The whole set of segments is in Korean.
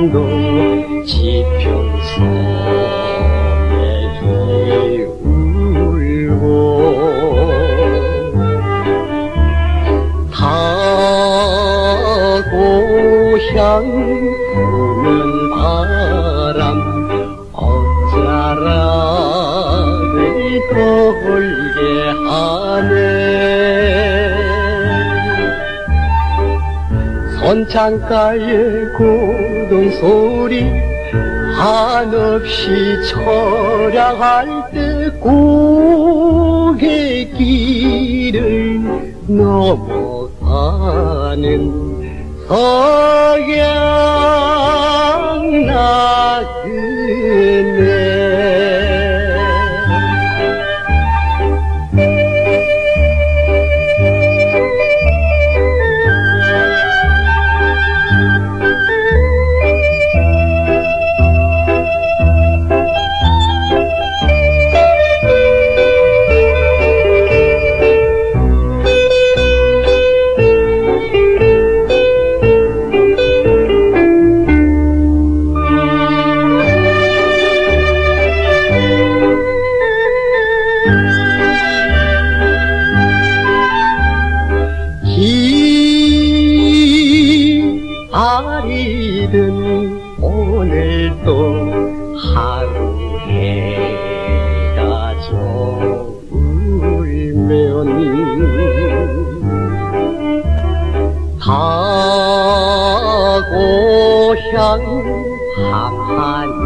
한도 지평선에 울고 타고향 부는 바람 어쩌라 를 돌게 하네 선창가의 고동 소리 한없이 철야할 때 고개길을 넘어가는 석양 기다리던 오늘도 하루 해가 저울면 다 고향 밤하늘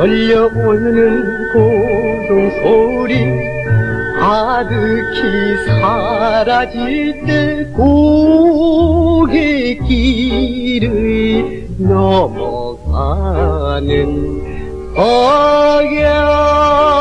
떨려오는 고동 소리 아득히 사라질 때 고개길을 넘어가는 석양